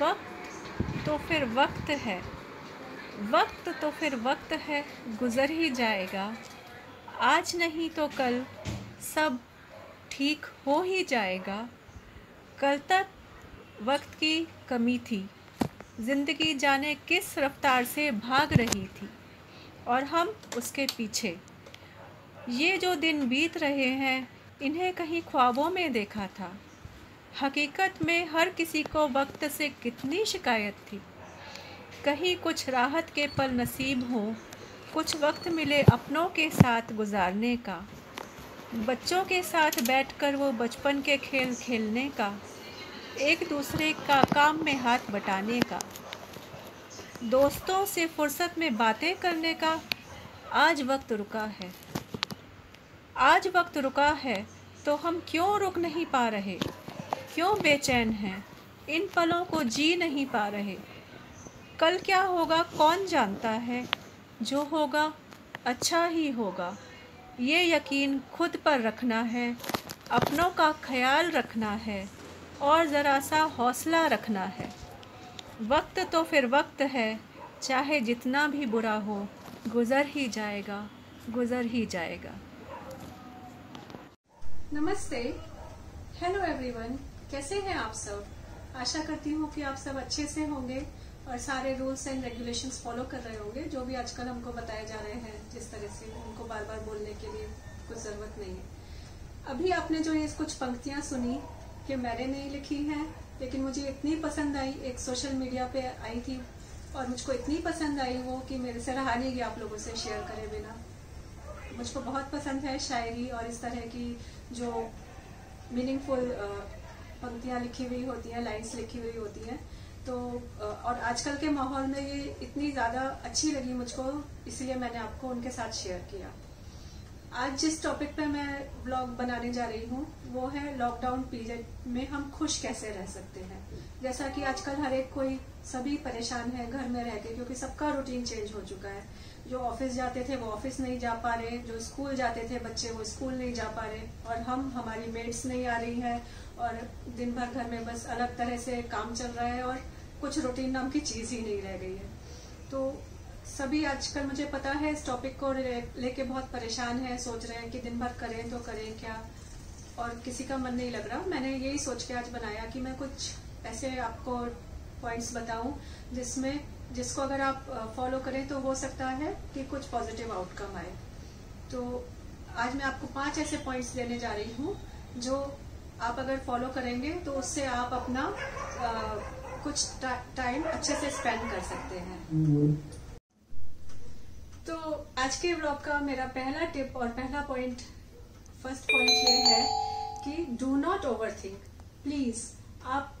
वक्त तो फिर वक्त है। वक्त तो फिर वक्त है, गुज़र ही जाएगा। आज नहीं तो कल, सब ठीक हो ही जाएगा। कल तक वक्त की कमी थी। ज़िंदगी जाने किस रफ्तार से भाग रही थी, और हम उसके पीछे। ये जो दिन बीत रहे हैं, इन्हें कहीं ख्वाबों में देखा था। हकीकत में हर किसी को वक्त से कितनी शिकायत थी। कहीं कुछ राहत के पल नसीब हों, कुछ वक्त मिले अपनों के साथ गुजारने का, बच्चों के साथ बैठकर वो बचपन के खेल खेलने का, एक दूसरे का काम में हाथ बटाने का, दोस्तों से फुर्सत में बातें करने का, आज वक्त रुका है। आज वक्त रुका है तो हम क्यों रुक नहीं पा रहे? क्यों बेचैन हैं? इन पलों को जी नहीं पा रहे। कल क्या होगा, कौन जानता है? जो होगा अच्छा ही होगा। ये यकीन खुद पर रखना है, अपनों का ख्याल रखना है, और ज़रा सा हौसला रखना है। वक्त तो फिर वक्त है, चाहे जितना भी बुरा हो, गुज़र ही जाएगा, गुज़र ही जाएगा। नमस्ते। हेलो एवरीवन कैसे हैं आप सब? आशा करती हूँ कि आप सब अच्छे से होंगे और सारे रूल्स एंड रेगुलेशंस फॉलो कर रहे होंगे, जो भी आजकल हमको बताए जा रहे हैं, जिस तरह से उनको बार बार बोलने के लिए कुछ ज़रूरत नहीं है। अभी आपने जो ये कुछ पंक्तियाँ सुनी, कि मैंने नहीं लिखी हैं, लेकिन मुझे इतनी पसंद आई, एक सोशल मीडिया पे आई थी, और मुझको इतनी पसंद आई वो, कि मेरे से रहा नहीं आप लोगों से शेयर करे बिना। मुझको बहुत पसंद है शायरी और इस तरह की जो मीनिंगफुल पंक्तियाँ लिखी हुई होती हैं लाइन्स लिखी हुई होती हैं। तो और आजकल के माहौल में ये इतनी ज़्यादा अच्छी लगी मुझको, इसलिए मैंने आपको उनके साथ शेयर किया। आज जिस टॉपिक पे मैं ब्लॉग बनाने जा रही हूँ, वो है लॉकडाउन पीरियड में हम खुश कैसे रह सकते हैं? जैसा कि आजकल हर एक कोई सभी परेशान है, घर में रह के, क्योंकि सबका रूटीन चेंज हो चुका है। जो ऑफ़िस जाते थे, वो ऑफ़िस नहीं जा पा रहे, जो स्कूल जाते थे, बच्चे वो स्कूल नहीं जा पा रहे, और हम, हमारी मेड्स नहीं आ रही है और दिन भर घर में बस अलग तरह से काम चल रहा है और कुछ रूटीन नाम की चीज़ ही नहीं रह गई है। तो सभी आजकल मुझे पता है इस टॉपिक को लेके बहुत परेशान है, सोच रहे हैं कि दिन भर करें तो करें क्या। और किसी का मन नहीं लग रहा। मैंने यही सोच के आज बनाया कि मैं कुछ ऐसे आपको पॉइंट्स बताऊँ जिसमें, जिसको अगर आप फॉलो करें तो हो सकता है कि कुछ पॉजिटिव आउटकम आए। तो आज मैं आपको पाँच ऐसे पॉइंट्स देने जा रही हूँ जो आप अगर फॉलो करेंगे तो उससे आप अपना आ, कुछ टाइम अच्छे से स्पेंड कर सकते हैं। तो आज के ब्लॉग का मेरा पहला टिप और पहला पॉइंट फ़र्स्ट पॉइंट ये है कि do not over think please आप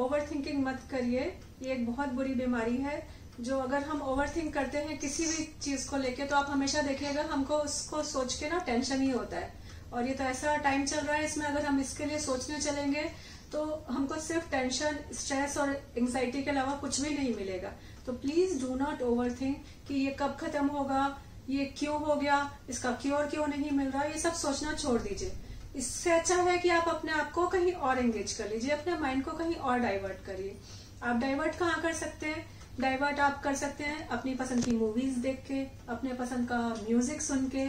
ओवर थिंकिंग मत करिए। ये एक बहुत बुरी बीमारी है जो अगर हम ओवर थिंक करते हैं किसी भी चीज़ को लेके तो आप हमेशा देखिएगा हमको उसको सोच के ना टेंशन ही होता है। और ये तो ऐसा टाइम चल रहा है, इसमें अगर हम इसके लिए सोचने चलेंगे तो हमको सिर्फ़ टेंशन स्ट्रेस और एंग्जाइटी के अलावा कुछ भी नहीं मिलेगा। तो please do not over think कि ये कब खत्म होगा, ये क्यों हो गया, इसका क्योर क्यों नहीं मिल रहा, ये सब सोचना छोड़ दीजिए। इससे अच्छा है कि आप अपने आप को कहीं और एंगेज कर लीजिए, अपने माइंड को कहीं और डाइवर्ट करिए। आप डाइवर्ट कहाँ कर सकते हैं? डाइवर्ट आप कर सकते हैं अपनी पसंद की मूवीज़ देख के, अपने पसंद का म्यूज़िक सुन के,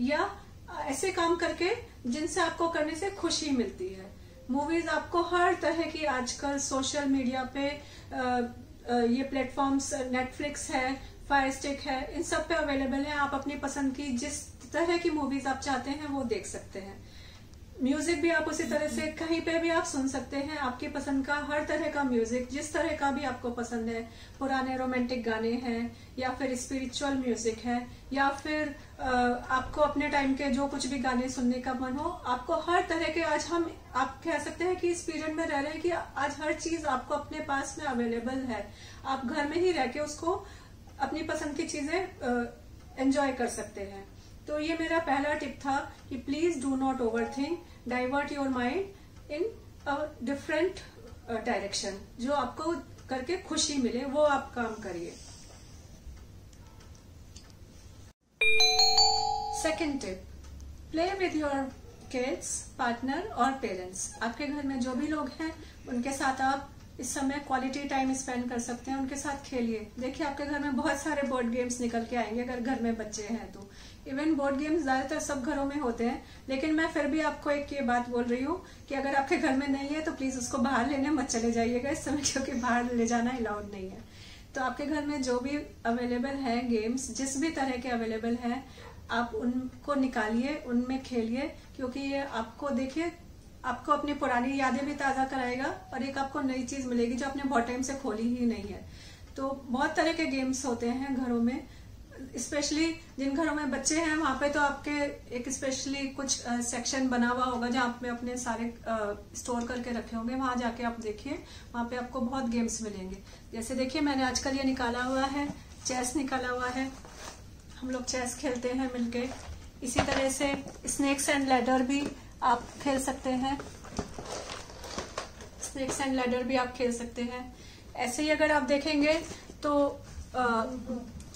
या ऐसे काम करके जिनसे आपको करने से खुशी मिलती है। मूवीज़ आपको हर तरह की आजकल सोशल मीडिया पे ये प्लेटफॉर्म्स नेटफ्लिक्स है फायर स्टिक है, इन सब पे अवेलेबल है। आप अपनी पसंद की जिस तरह की मूवीज़ आप चाहते हैं, वो देख सकते हैं। म्यूज़िक भी आप उसी तरह से कहीं पे भी आप सुन सकते हैं। आपकी पसंद का, हर तरह का म्यूज़िक जिस तरह का भी आपको पसंद है। पुराने रोमांटिक गाने हैं, या फिर स्पिरिचुअल म्यूज़िक है, या फिर आपको अपने टाइम के जो कुछ भी गाने सुनने का मन हो, आपको हर तरह के आज हम, आप कह सकते हैं कि इस पीरियड में रह रहे हैं कि आज हर चीज़ आपको अपने पास में अवेलेबल है। आप घर में ही रह के उसको अपनी पसंद की चीज़ें एंजॉय कर सकते हैं। तो ये मेरा पहला टिप था कि please do not overthink divert your mind in different direction जो आपको करके खुशी मिले, वो आप काम करिए। Second tip play with your kids partner और पेरेंट्स आपके घर में जो भी लोग हैं, उनके साथ आप इस समय क्वालिटी टाइम स्पेंड कर सकते हैं, उनके साथ खेलिए। देखिए, आपके घर में बहुत सारे बोर्ड गेम्स निकल के आएँगे अगर घर में बच्चे हैं तो। इवन बोर्ड गेम्स ज़्यादातर सब घरों में होते हैं। लेकिन मैं फिर भी आपको एक ये बात बोल रही हूँ कि अगर आपके घर में नहीं है तो प्लीज़ उसको बाहर लेने मत चले जाइएगा इस समय क्योंकि बाहर ले जाना अलाउड नहीं है। तो आपके घर में जो भी अवेलेबल है गेम्स जिस भी तरह के अवेलेबल है, आप उनको निकालिए, उनमें खेलिए, क्योंकि ये आपको देखिए, आपको अपनी पुरानी यादें भी ताज़ा कराएगा और एक आपको नई चीज़ मिलेगी जो आपने बहुत टाइम से खोली ही नहीं है। तो बहुत तरह के गेम्स होते हैं घरों में। स्पेशली जिन घरों में बच्चे हैं, वहाँ पे तो आपके एक स्पेशली कुछ सेक्शन बना हुआ होगा जहाँ आप अपने सारे स्टोर करके रखे होंगे। वहाँ जाके आप देखिए, वहाँ पे आपको बहुत गेम्स मिलेंगे। जैसे देखिए, मैंने आजकल ये निकाला हुआ है चेस निकाला हुआ है। हम लोग चेस खेलते हैं मिलके। इसी तरह से स्नेक्स एंड लेडर भी आप खेल सकते हैं। स्नेक्स एंड लेडर भी आप खेल सकते हैं। ऐसे ही अगर आप देखेंगे तो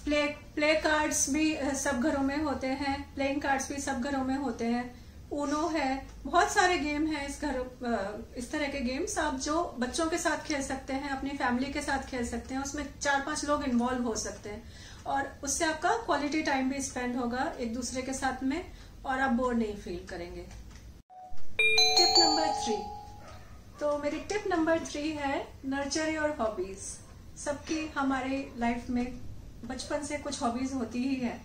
प्ले प्ले कार्ड्स भी सब घरों में होते हैं प्लेइंग कार्ड्स भी सब घरों में होते हैं। ऊनो है, बहुत सारे गेम हैं इस घर इस तरह के गेम्स आप जो बच्चों के साथ खेल सकते हैं, अपनी फैमिली के साथ खेल सकते हैं, उसमें चार पाँच लोग इन्वॉल्व हो सकते हैं। और उससे आपका क्वालिटी टाइम भी स्पेंड होगा एक दूसरे के साथ में और आप बोर नहीं फील करेंगे। टिप नंबर थ्री तो मेरी टिप नंबर थ्री है नर्चर योर हॉबीज सबकी, हमारे लाइफ में बचपन से कुछ हॉबीज होती ही है।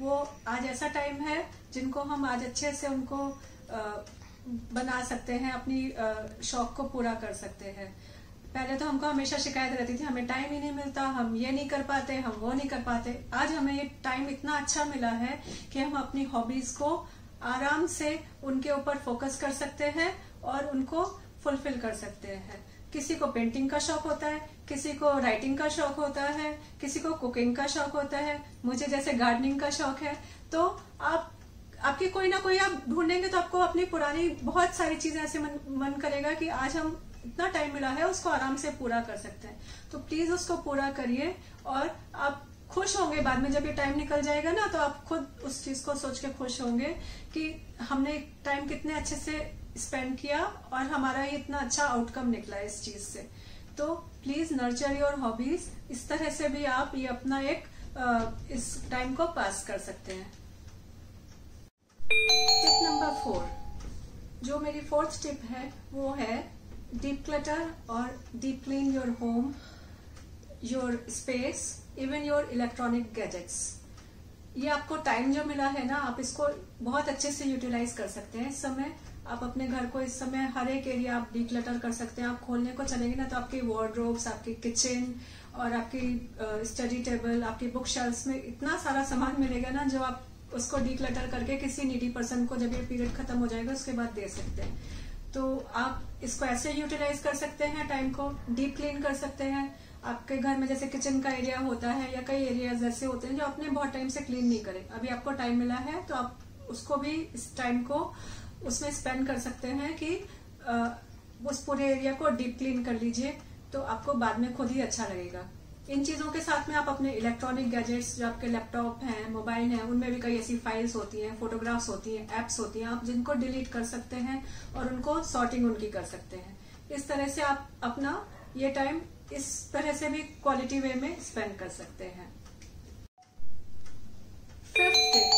वो आज ऐसा टाइम है जिनको हम आज अच्छे से उनको बना सकते हैं, अपनी शौक को पूरा कर सकते हैं। पहले तो हमको हमेशा शिकायत रहती थी, हमें टाइम ही नहीं मिलता, हम ये नहीं कर पाते, हम वो नहीं कर पाते। आज हमें ये टाइम इतना अच्छा मिला है कि हम अपनी हॉबीज को आराम से उनके ऊपर फोकस कर सकते हैं और उनको फुलफिल कर सकते हैं। किसी को पेंटिंग का शौक होता है किसी को राइटिंग का शौक होता है किसी को कुकिंग का शौक होता है। मुझे जैसे गार्डनिंग का शौक है तो आप आपकी कोई ना कोई आप ढूंढेंगे तो आपको अपनी पुरानी बहुत सारी चीज़ें ऐसे मन, मन करेगा कि आज हम इतना टाइम मिला है उसको आराम से पूरा कर सकते हैं। तो प्लीज़ उसको पूरा करिए और आप खुश होंगे बाद में। जब ये टाइम निकल जाएगा ना तो आप खुद उस चीज़ को सोच के खुश होंगे कि हमने टाइम कितने अच्छे से स्पेंड किया और हमारा ये इतना अच्छा आउटकम निकला इस चीज़ से। तो प्लीज़ नर्चर योर हॉबीज इस तरह से भी आप ये अपना एक इस टाइम को पास कर सकते हैं। टिप नंबर फोर जो मेरी फोर्थ टिप है, वो है डीप क्लटर और deep clean your home your space even your electronic gadgets ये आपको टाइम जो मिला है ना, आप इसको बहुत अच्छे से यूटिलाइज कर सकते हैं। इस समय आप अपने घर को इस समय हर एक एरिया आप डिक्लटर कर सकते हैं। आप खोलने को चलेंगे ना तो आपके वार्ड्रोब्स आपकी किचन और आपकी स्टडी टेबल आपकी बुक शेल्फ में इतना सारा सामान मिलेगा ना जो आप उसको डिक्लटर करके किसी नीडी पर्सन को जब ये पीरियड खत्म हो जाएगा, उसके बाद दे सकते हैं। तो आप इसको ऐसे यूटिलाइज कर सकते हैं टाइम को डीप क्लीन कर सकते हैं। आपके घर में जैसे किचन का एरिया होता है या कई एरियाज़ ऐसे होते हैं जो आपने बहुत टाइम से क्लीन नहीं करे। अभी आपको टाइम मिला है तो आप उसको भी इस टाइम को उसमें स्पेंड कर सकते हैं कि उस पूरे एरिया को डीप क्लीन कर लीजिए तो आपको बाद में खुद ही अच्छा लगेगा। इन चीज़ों के साथ में आप अपने इलेक्ट्रॉनिक गैजेट्स जो आपके लैपटॉप हैं मोबाइल हैं, उनमें भी कई ऐसी फाइल्स होती हैं फोटोग्राफ्स होती हैं एप्स होती हैं, आप जिनको डिलीट कर सकते हैं और उनको सॉर्टिंग उनकी कर सकते हैं। इस तरह से आप अपना ये टाइम इस तरह से भी क्वालिटी वे में स्पेंड कर सकते हैं। Fifth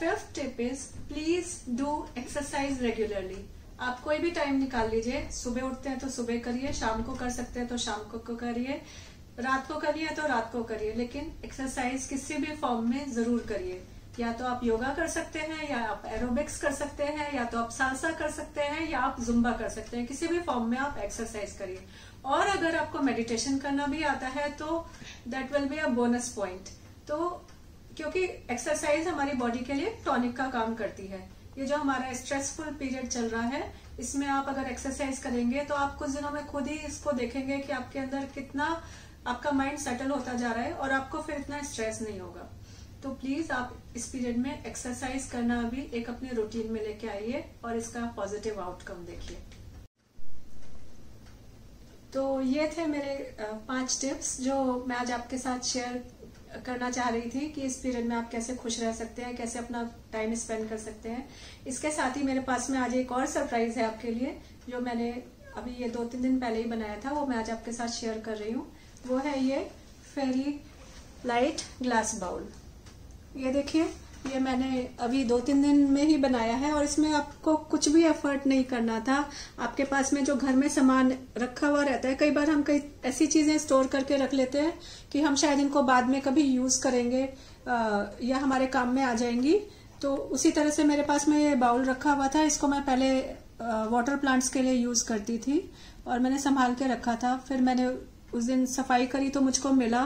fifth tip is please do exercise regularly आप कोई भी टाइम निकाल लीजिए। सुबह उठते हैं तो सुबह करिए, शाम को कर सकते हैं तो शाम को करिए। रात को करिए तो रात को करिए, लेकिन एक्सरसाइज किसी भी फॉर्म में ज़रूर करिए। या तो आप योगा कर सकते हैं, या आप एरोबिक्स कर सकते हैं, या तो आप सालसा कर सकते हैं, या आप जुम्बा कर सकते हैं। किसी भी फॉर्म में आप एक्सरसाइज करिए। और अगर आपको मेडिटेशन करना भी आता है तो that will be a bonus point तो क्योंकि एक्सरसाइज हमारी बॉडी के लिए टॉनिक का काम करती है। ये जो हमारा स्ट्रेसफुल पीरियड चल रहा है, इसमें आप अगर एक्सरसाइज करेंगे तो आप कुछ दिनों में खुद ही इसको देखेंगे कि आपके अंदर कितना आपका माइंड सेटल होता जा रहा है और आपको फिर इतना स्ट्रेस नहीं होगा। तो प्लीज़ आप इस पीरियड में एक्सरसाइज करना भी एक अपने रूटीन में लेके आइए और इसका पॉजिटिव आउटकम देखिए। तो ये थे मेरे पाँच टिप्स जो मैं आज आपके साथ शेयर करना चाह रही थी कि इस पीरियड में आप कैसे खुश रह सकते हैं, कैसे अपना टाइम स्पेंड कर सकते हैं। इसके साथ ही मेरे पास में आज एक और सरप्राइज़ है आपके लिए, जो मैंने अभी ये दो तीन दिन पहले ही बनाया था, वो मैं आज आपके साथ शेयर कर रही हूँ। वो है ये फेरी लाइट ग्लास बाउल ये देखिए ये मैंने अभी दो तीन दिन में ही बनाया है और इसमें आपको कुछ भी एफर्ट नहीं करना था। आपके पास में जो घर में सामान रखा हुआ रहता है कई बार हम कई ऐसी चीज़ें स्टोर करके रख लेते हैं कि हम शायद इनको बाद में कभी यूज़ करेंगे आ, या हमारे काम में आ जाएँगी। तो उसी तरह से मेरे पास में ये बाउल रखा हुआ था इसको मैं पहले वाटर प्लांट्स के लिए यूज़ करती थी और मैंने संभाल के रखा था। फिर मैंने उस दिन सफ़ाई करी तो मुझको मिला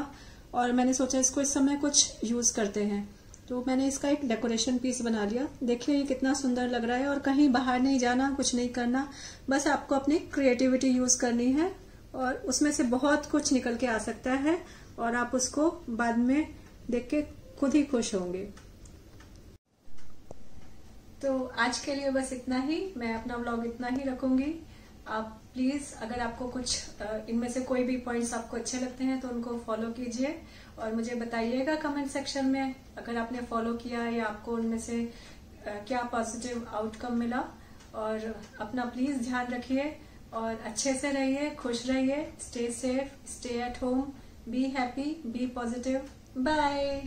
और मैंने सोचा इसको इस समय कुछ यूज़ करते हैं। तो मैंने इसका एक डेकोरेशन पीस बना लिया। देखिए ये कितना सुंदर लग रहा है और कहीं बाहर नहीं जाना, कुछ नहीं करना, बस आपको अपनी क्रिएटिविटी यूज़ करनी है और उसमें से बहुत कुछ निकल के आ सकता है और आप उसको बाद में देख के खुद ही खुश होंगे। तो आज के लिए बस इतना ही। मैं अपना ब्लॉग इतना ही रखूँगी। आप प्लीज़ अगर आपको कुछ इनमें से कोई भी पॉइंट्स आपको अच्छे लगते हैं तो उनको फॉलो कीजिए। और मुझे बताइएगा कमेंट सेक्शन में, अगर आपने फॉलो किया या आपको उनमें से क्या पॉजिटिव आउटकम मिला। और अपना प्लीज़ ध्यान रखिए और अच्छे से रहिए, खुश रहिए stay safe stay at home be happy be positive bye